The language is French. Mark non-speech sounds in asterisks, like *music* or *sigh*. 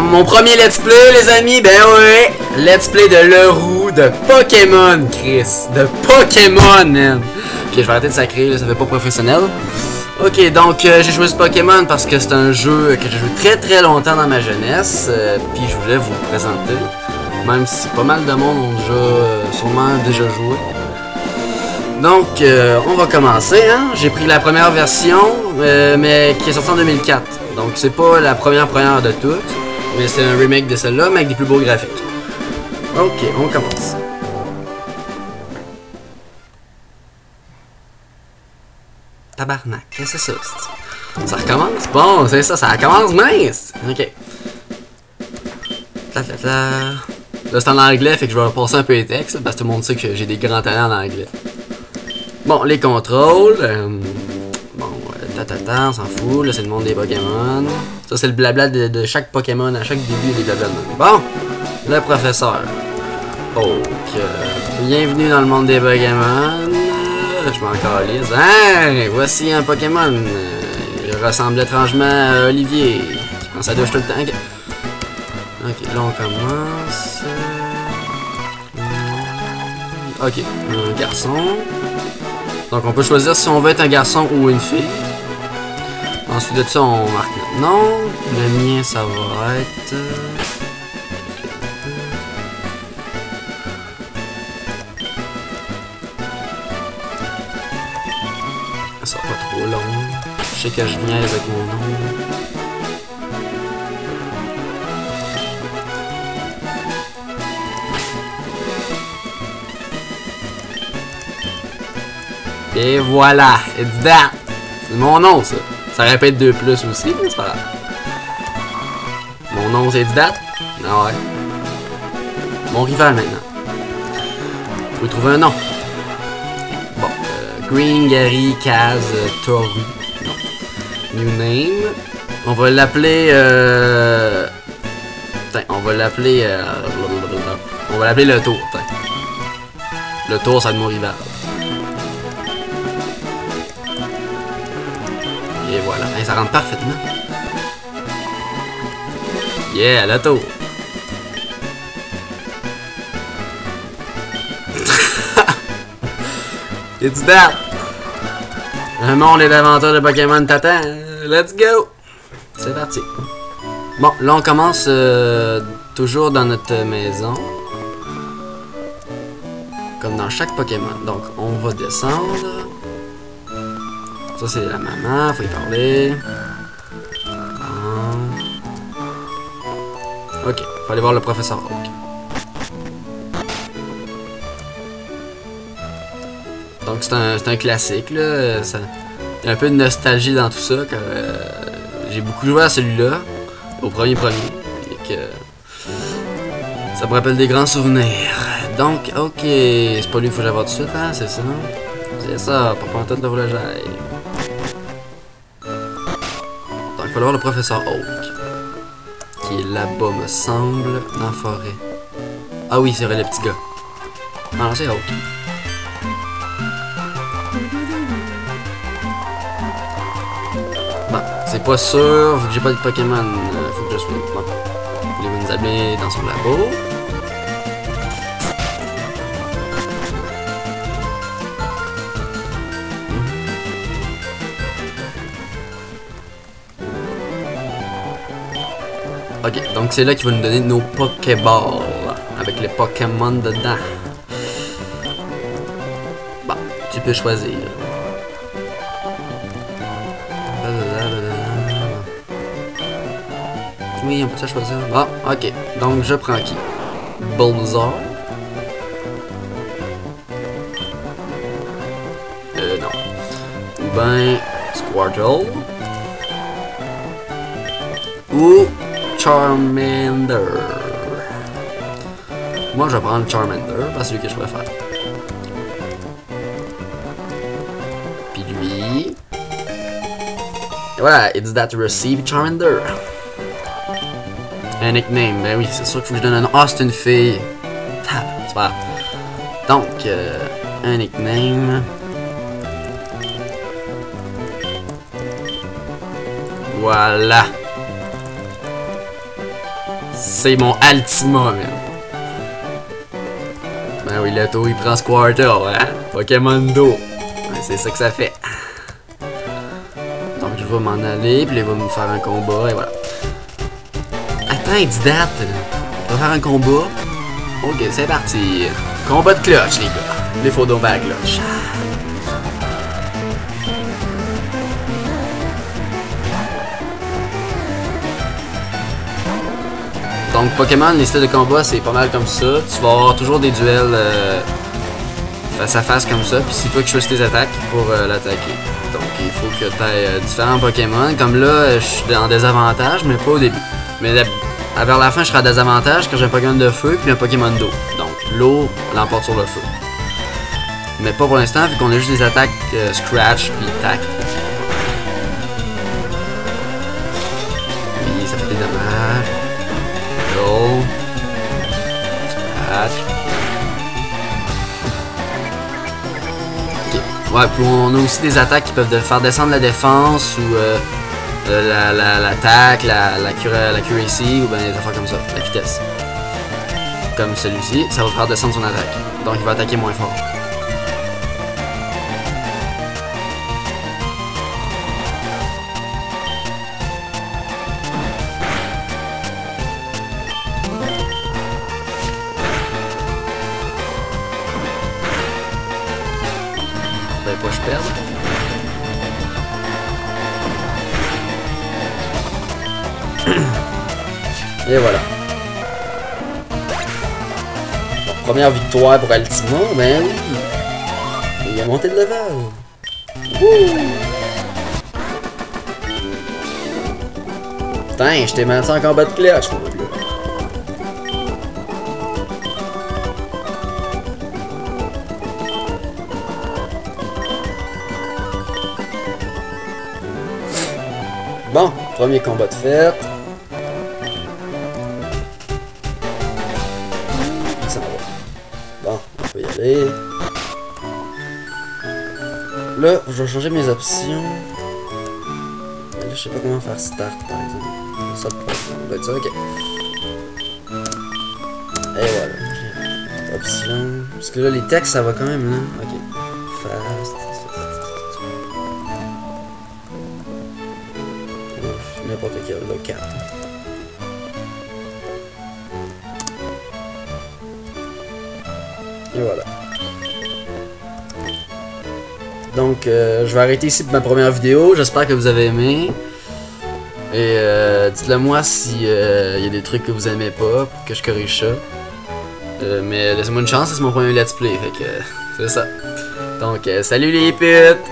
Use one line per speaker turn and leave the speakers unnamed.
mon premier let's play, les amis, ben ouais, let's play de Leroux de Pokémon, Chris, de Pokémon, man. Ok, je vais arrêter de sacrer, là, ça fait pas professionnel. Ok, donc euh, j'ai joué ce Pokémon parce que c'est un jeu que j'ai joué très très longtemps dans ma jeunesse, euh, puis je voulais vous le présenter, même si pas mal de monde ont déjà, euh, sûrement déjà joué. Donc, on va commencer. Hein? J'ai pris la première version, mais qui est sortie en 2004. Donc, c'est pas la première première de toutes, mais c'est un remake de celle-là, mais avec des plus beaux graphiques. Ok, on commence. Tabarnak, qu'est-ce que c'est ça? Ça recommence? Bon, c'est ça, ça recommence mince! Ok. Tla. Là, c'est en anglais, fait que je vais passer un peu les textes, parce que tout le monde sait que j'ai des grands talents en anglais. Bon, les contrôles. euh, euh, ta ta ta, on s'en fout. Là, c'est le monde des Pokémon. Ça, c'est le blabla de, chaque Pokémon. À chaque début, des blabla. Bon, le professeur. Donc, euh, bienvenue dans le monde des Pokémon. Je m'en calise. Hein, voici un Pokémon. Il ressemble étrangement à Olivier. Qui prend sa douche tout le temps. Ok, là, on commence. Ok, un garçon. Donc on peut choisir si on veut être un garçon ou une fille. Ensuite de ça, on marque notre nom. Le mien, ça va être... euh, Ça sera pas trop long. Je sais que je niaise avec mon nom. Et voilà, it's that. C'est mon nom, ça. Ça répète 2 plus aussi, mais c'est pas grave. Mon nom, c'est that. Ah ouais. Mon rival maintenant. Faut trouver un nom. Bon, euh, Green, Gary, Kaz, euh, Toru. Non. New name. On va l'appeler. Euh... On va l'appeler. Euh... On va l'appeler le tour. putain. Le tour, ça être mon rival. Et voilà. Hey, ça rentre parfaitement. Yeah, *laughs* le tour. It's that. Un monde et d'aventures de Pokémon t'attend. Let's go. C'est parti. Bon, là on commence euh, toujours dans notre maison. Comme dans chaque Pokémon. Donc on va descendre. Ça, c'est la maman, faut y parler. Ah. Ok, faut aller voir le professeur Oak. Donc, c'est un, un classique, là. Ça- y a un peu de nostalgie dans tout ça, euh, j'ai beaucoup joué à celui-là, au premier premier, et que ça me rappelle des grands souvenirs. Donc, ok, c'est pas lui qu'il faut que tout de suite, hein, c'est ça? C'est ça, pas pantoute de voulait j'aille. Faut aller voir le professeur Oak. Qui est là-bas, me semble, dans la forêt. Ah oui, c'est vrai, le petit gars. Ah non, c'est Oak. Bon, c'est pas sûr, vu que j'ai pas de Pokémon, euh, faut que je sois. Bon. Voulez-vous nous amener dans son labo? Ok, donc c'est là qu'il va nous donner nos Pokéballs avec les Pokémon dedans. Bon, tu peux choisir. Oui, on peut ça choisir? Bon, ok. Donc je prends qui? Bulbasaur. Euh, non. Ou ben Squirtle. Ou Charmander. Moi, je vais prendre Charmander, parce que c'est lui que je préfère. Puis lui... Et voilà, it's that receive Charmander. Un nickname, ben oui, c'est sûr qu'il faut que je donne un nom. Ah, c'est une fille. Tab, c'est pas. Donc, euh, un nickname. Voilà. C'est mon Altima, man. Ben oui, le taux, il prend Squirtle, hein? Pokémon d'eau. c'est ça que ça fait. Donc, je vais m'en aller, puis il va me faire un combat, et voilà. Attends, il dit date. On va faire un combat. Ok, c'est parti. Combat de cloche, les gars. Les photos vers cloche. Donc Pokémon, les styles de combat, c'est pas mal comme ça. Tu vas avoir toujours des duels euh, face à face comme ça. Puis c'est toi qui choisis tes attaques pour euh, l'attaquer. Donc il faut que tu aies euh, différents Pokémon. Comme là, je suis en désavantage, mais pas au début. Mais vers la fin, je serai en désavantage quand j'ai un Pokémon de feu puis un Pokémon d'eau. Donc l'eau l'emporte sur le feu. Mais pas pour l'instant, vu qu'on a juste des attaques Scratch puis Tac. Ouais, on a aussi des attaques qui peuvent faire descendre la défense ou euh, euh, l'attaque, la, la, la, ou bien des affaires comme ça, la vitesse. Comme celui-ci, ça va faire descendre son attaque. Donc il va attaquer moins fort. Pas je perde. *clears throat* Et voilà. première victoire pour Altima, ben Il a monté de level. Putain, je t'ai maintenant en combat de cloche, Bon, premier combat de fête. Ça va. Bon, on peut y aller. Là, je vais changer mes options. Là, je sais pas comment faire start, par exemple. Ça, être ça, ok. Et voilà. Options. Parce que là, les textes, ça va quand même, là. Ok. Fast. N'importe quel, le 4. Et voilà. Donc, euh, je vais arrêter ici pour ma première vidéo. J'espère que vous avez aimé. Et euh, dites-le moi si euh, y a des trucs que vous aimez pas pour que je corrige ça. mais laissez-moi une chance, c'est mon premier let's play. Fait que c'est ça. Donc, salut les putes!